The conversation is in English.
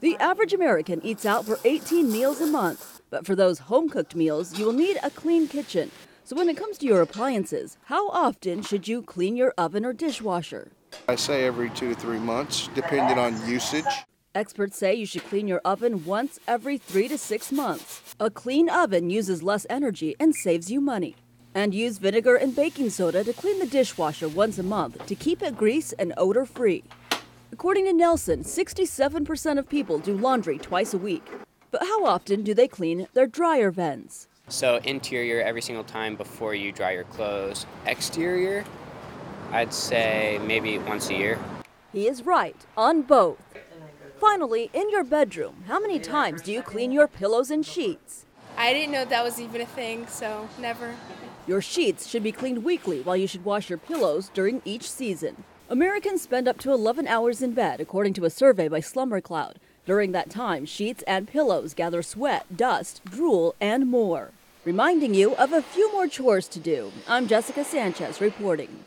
The average American eats out for 18 meals a month. But for those home cooked meals, you will need a clean kitchen. So when it comes to your appliances, how often should you clean your oven or dishwasher? I say every two to three months, depending on usage. Experts say you should clean your oven once every three to six months. A clean oven uses less energy and saves you money. And use vinegar and baking soda to clean the dishwasher once a month to keep it grease and odor free. According to Nielsen, 67% of people do laundry twice a week. But how often do they clean their dryer vents? So, interior every single time before you dry your clothes. Exterior, I'd say maybe once a year. He is right on both. Finally, in your bedroom, how many times do you clean your pillows and sheets? I didn't know that was even a thing, so never. Your sheets should be cleaned weekly while you should wash your pillows during each season. Americans spend up to 11 hours in bed, according to a survey by Slumber Cloud. During that time, sheets and pillows gather sweat, dust, drool, and more. Reminding you of a few more chores to do. I'm Jessica Sanchez reporting.